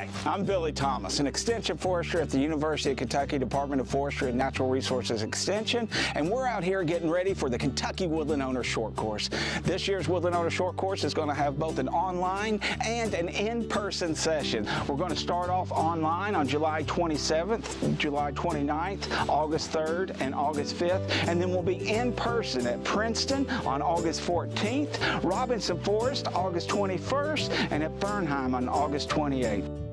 Hi, I'm Billy Thomas, an extension forester at the University of Kentucky Department of Forestry and Natural Resources Extension, and we're out here getting ready for the Kentucky Woodland Owner Short Course. This year's Woodland Owner Short Course is going to have both an online and an in-person session. We're going to start off online on July 27th, July 29th, August 3rd, and August 5th, and then we'll be in person at Princeton on August 14th, Robinson Forest August 21st, and at Bernheim on August 28th.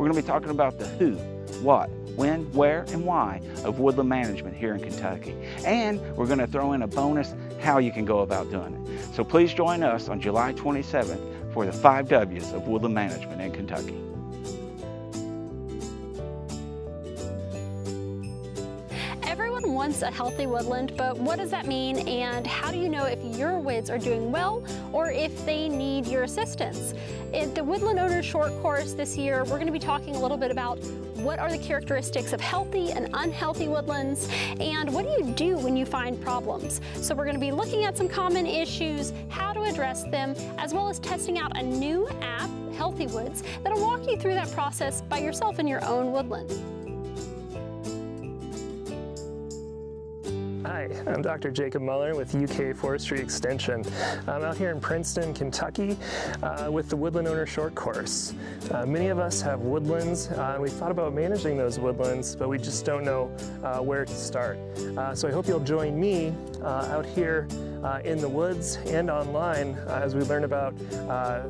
We're going to be talking about the who, what, when, where, and why of woodland management here in Kentucky. And we're going to throw in a bonus how you can go about doing it. So please join us on July 27th for the five W's of woodland management in Kentucky. Wants a healthy woodland, but what does that mean and how do you know if your woods are doing well or if they need your assistance? In the Woodland Owner Short Course this year, we're going to be talking a little bit about what are the characteristics of healthy and unhealthy woodlands and what do you do when you find problems. So we're going to be looking at some common issues, how to address them, as well as testing out a new app, Healthy Woods, that'll walk you through that process by yourself in your own woodland. Hi, I'm Dr. Jacob Muller with UK Forestry Extension. I'm out here in Princeton, Kentucky uh, with the Woodland Owner Short Course. Uh, many of us have woodlands uh, and we've thought about managing those woodlands, but we just don't know uh, where to start. Uh, so I hope you'll join me uh, out here in the woods and online as we learn about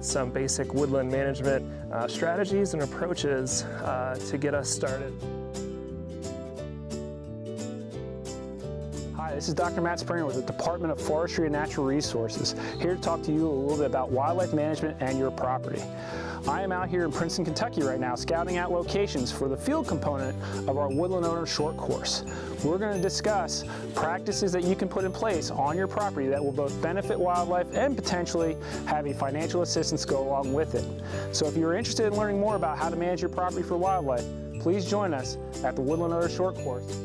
some basic woodland management strategies and approaches to get us started. Hi, this is Dr. Matt Springer with the Department of Forestry and Natural Resources, here to talk to you a little bit about wildlife management and your property. I am out here in Princeton, Kentucky right now scouting out locations for the field component of our Woodland Owner Short Course. We're going to discuss practices that you can put in place on your property that will both benefit wildlife and potentially have a financial assistance go along with it. So if you're interested in learning more about how to manage your property for wildlife, please join us at the Woodland Owner Short Course